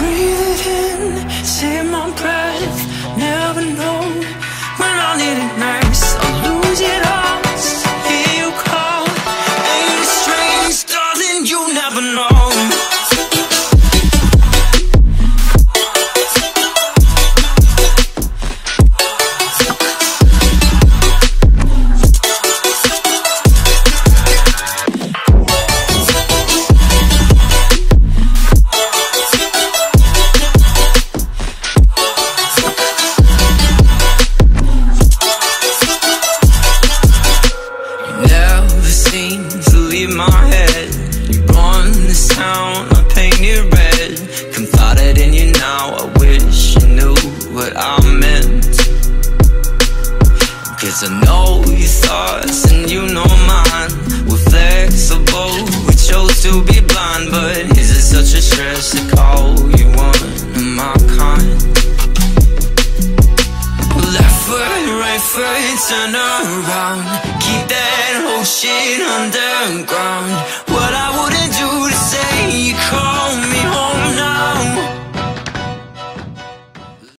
breathe it in, save paint it red. Confided in you now, I wish you knew what I meant. Cause I know your thoughts and you know mine. We're flexible, we chose to be blind. But is it such a stress to call you one of my kind? Left foot, right foot, turn around Keep that whole shit underground